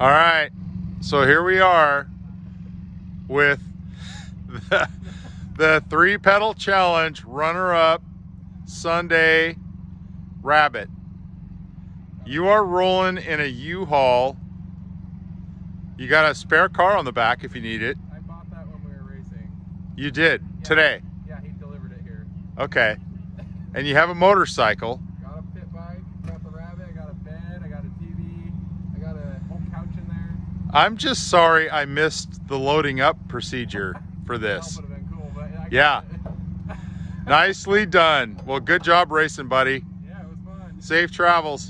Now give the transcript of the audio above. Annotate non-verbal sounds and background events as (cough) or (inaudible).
All right, so here we are with the, the three pedal challenge runner up Sunday Rabbit. You are rolling in a U-Haul. You got a spare car on the back if you need it. I bought that when we were racing. You did Yeah. today. Yeah, he delivered it here. Okay. And you have a motorcycle. Got a pit bike, got the rabbit, I got a bed, I got a TV, I got a whole couch in there. I'm just sorry I missed the loading up procedure for this. That would have been cool, but I got Yeah. (laughs) Nicely done. Well, good job racing, buddy. yeah, it was fun. Safe travels.